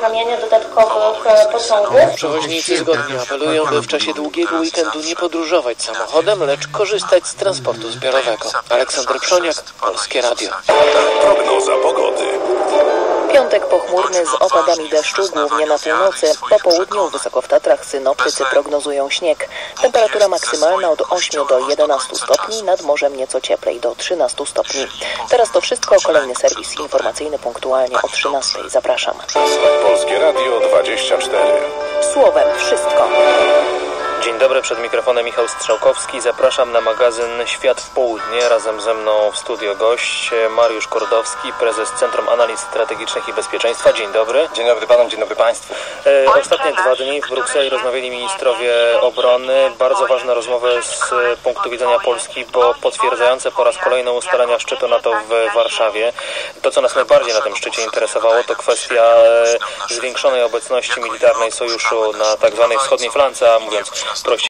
uruchamiania dodatkowych e, pociągów. Przewoźnicy zgodnie apelują, by w czasie długiego weekendu nie podróżować samochodem, lecz korzystać z transportu zbiorowego. Aleksander Przoniak, Polskie Radio. Piątek pochmurny z opadami deszczu, głównie na północy. Po południu wysoko w Tatrach synoptycy prognozują śnieg. Temperatura maksymalna od 8 do 11 stopni, nad morzem nieco cieplej do 13 stopni. Teraz to wszystko, kolejny serwis informacyjny punktualnie o 13. Zapraszam. Polskie Radio 24. Słowem wszystko. Dzień dobry, przed mikrofonem Michał Strzałkowski. Zapraszam na magazyn Świat w Południe. Razem ze mną w studio gość Mariusz Kordowski, prezes Centrum Analiz Strategicznych i Bezpieczeństwa. Dzień dobry. Dzień dobry panom, dzień dobry państwu. E, Ostatnie dwa dni w Brukseli rozmawiali ministrowie obrony. Bardzo ważne rozmowy z punktu widzenia Polski, bo potwierdzające po raz kolejny ustalenia szczytu NATO w Warszawie. To, co nas najbardziej na tym szczycie interesowało, to kwestia e, zwiększonej obecności militarnej sojuszu na tak zwanej wschodniej flance, a mówiąc prościej,